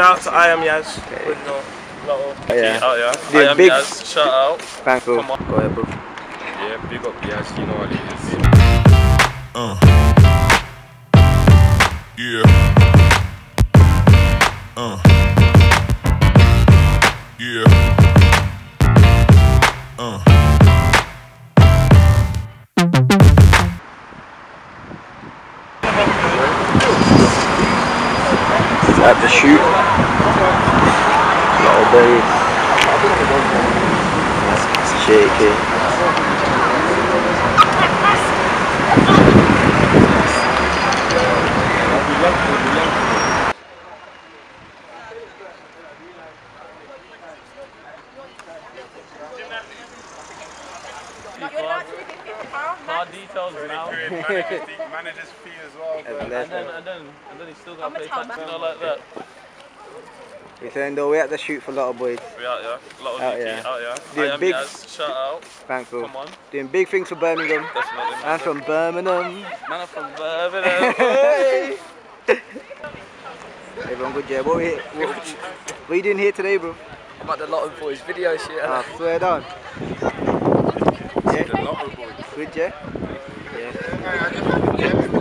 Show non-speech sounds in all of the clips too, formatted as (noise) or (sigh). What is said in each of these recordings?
Shout out to I am Yaz. With no little Oh, yeah. out, yeah. Yeah, I am big- Yaz. Shout out. Thankful. Come on. Go ahead, bro. Yeah, big up Yaz, you know what it is. Uh. Yeah. Uh. At the shoot. Lotto Boyz. Shaky. Hard details now. (laughs) Manager's fee as well. That's And then, and then, and then he's still got to pay tax, you know, like that. We're saying though, we at the shoot for Lotto Boyz. We out, yeah. Lot of Out, DP, yeah. out, yeah. Doing I am big- Yaz. Shout out. Thankful. Come on. Doing big things for Birmingham. Definitely. man. And from Birmingham. Man, I'm from Birmingham. Hey. (laughs) Everyone good, yeah. What, we, what, what you doing here today, bro? I'm at the Lotto Boyz video shoot. Ah, swear down. Yeah? Good, yeah? Yeah.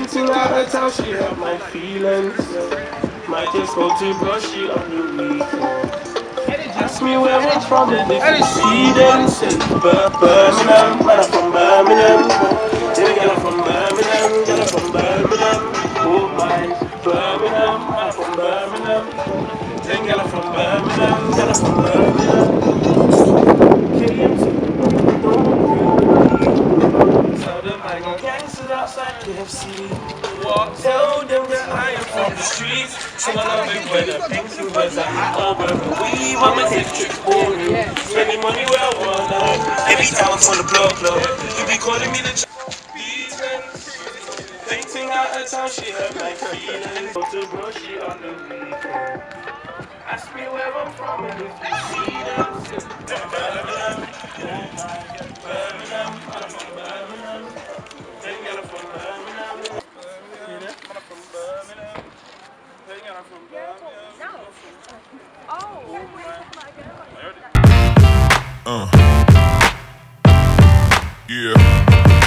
Hinting at her town, she hurt my feelings. Might just go to brushy on the weekend. Ask me where I'm from, and if you see them, Birmingham, man, I'm from Birmingham. Girl, I'm from Birmingham, Walk, tell them that I am from the streets. So I love it when the and reds are hot over the weed. I'ma take for you. Spending money where I wanna. Every time I'm on the block, block. You be calling me the ch-. Thinking out of town, she hurt my feelings. Go to bro, she on the weekend. Ask me where I'm from and if you see them. Uh. Yeah.